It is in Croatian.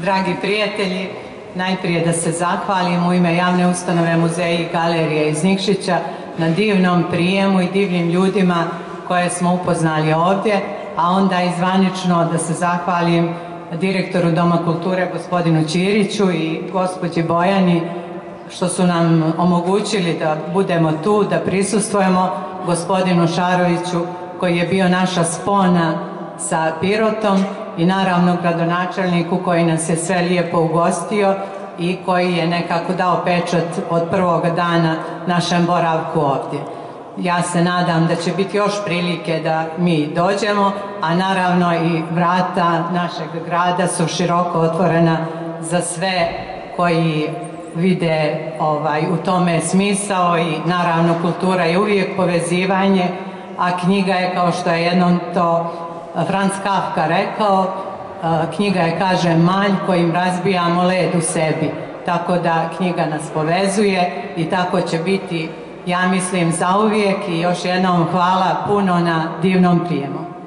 Dragi prijatelji, najprije da se zahvalim u ime javne ustanove muzeja i galerije iz Nikšića na divnom prijemu i divnim ljudima koje smo upoznali ovdje, a onda i zvanično da se zahvalim direktoru Doma kulture gospodinu Ćiriću i gospođi Bojani što su nam omogućili da budemo tu, da prisustvujemo gospodinu Šaroviću koji je bio naša spona sa Pirotom i naravno gradonačelniku koji nas je sve lijepo ugostio i koji je nekako dao pečat od prvog dana našem boravku ovdje. Ja se nadam da će biti još prilike da mi dođemo, a naravno i vrata našeg grada su široko otvorena za sve koji vide ovaj, u tome smisao i naravno kultura je uvijek povezivanje, a knjiga je kao što je jednom to Franz Kafka rekao, knjiga je kaže malj kojim razbijamo led u sebi. Tako da knjiga nas povezuje i tako će biti ja mislim zauvijek i još jednom hvala puno na divnom prijemu.